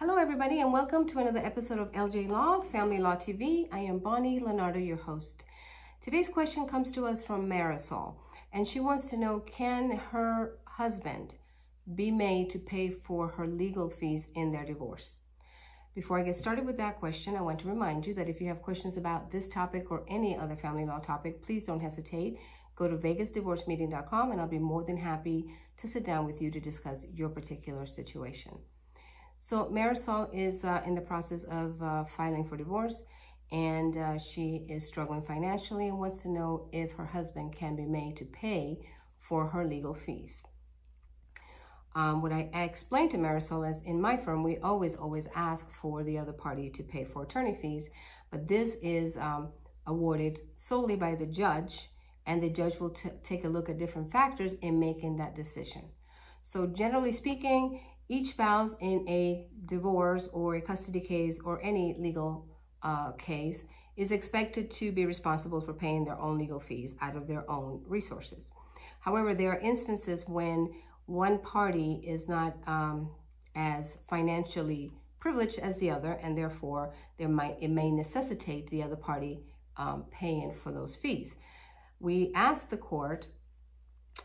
Hello, everybody, and welcome to another episode of LJ Law, Family Law TV. I am Bonnie Lonardo, your host. Today's question comes to us from Marisol, and she wants to know, can her husband be made to pay for her legal fees in their divorce? Before I get started with that question, I want to remind you that if you have questions about this topic or any other family law topic, please don't hesitate. Go to vegasdivorcemeeting.com and I'll be more than happy to sit down with you to discuss your particular situation. So Marisol is uh, in the process of uh, filing for divorce and uh, she is struggling financially and wants to know if her husband can be made to pay for her legal fees. Um, what I, explained to Marisol is in my firm, we always, always ask for the other party to pay for attorney fees, but this is um, awarded solely by the judge and the judge will take a look at different factors in making that decision. So generally speaking, each spouse in a divorce or a custody case or any legal uh, case is expected to be responsible for paying their own legal fees out of their own resources. However, there are instances when one party is not um, as financially privileged as the other, and therefore there might it may necessitate the other party um, paying for those fees. We ask the court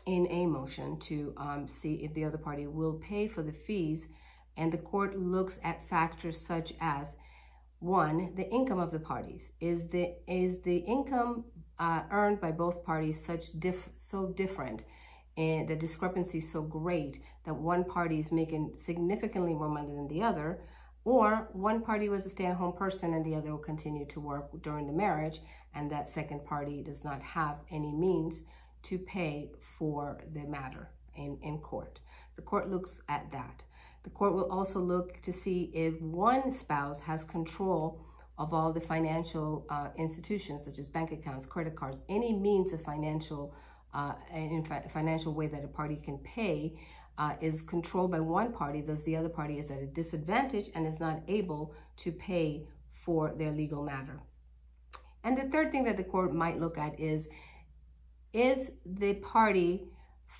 in a motion to um, see if the other party will pay for the fees. And the court looks at factors such as one, the income of the parties. Is the is the income uh, earned by both parties such diff so different and the discrepancy so great that one party is making significantly more money than the other, or one party was a stay-at-home person and the other will continue to work during the marriage, and that second party does not have any means to pay for the matter in, in court. The court looks at that. The court will also look to see if one spouse has control of all the financial uh, institutions, such as bank accounts, credit cards, any means of financial, uh, in financial way that a party can pay uh, is controlled by one party, thus the other party is at a disadvantage and is not able to pay for their legal matter. And the third thing that the court might look at is is the party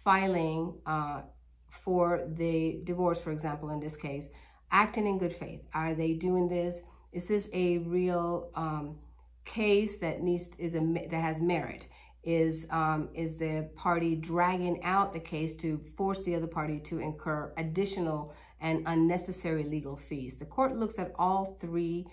filing uh, for the divorce, for example, in this case, acting in good faith? Are they doing this? Is this a real um, case that needs is a that has merit? Is um, is the party dragging out the case to force the other party to incur additional and unnecessary legal fees? The court looks at all three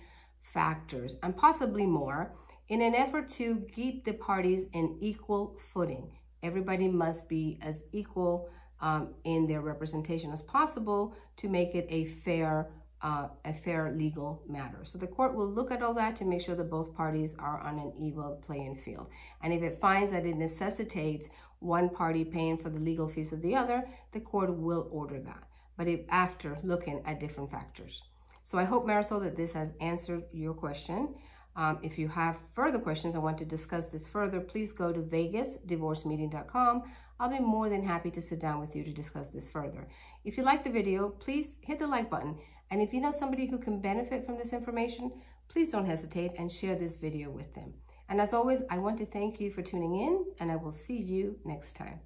factors and possibly more in an effort to keep the parties in equal footing. Everybody must be as equal um, in their representation as possible to make it a fair uh, a fair legal matter. So the court will look at all that to make sure that both parties are on an equal playing field. And if it finds that it necessitates one party paying for the legal fees of the other, the court will order that, but after looking at different factors. So I hope, Marisol, that this has answered your question. Um, if you have further questions, I want to discuss this further, please go to vegasdivorcemeeting.com. I'll be more than happy to sit down with you to discuss this further. If you like the video, please hit the like button. And if you know somebody who can benefit from this information, please don't hesitate and share this video with them. And as always, I want to thank you for tuning in and I will see you next time.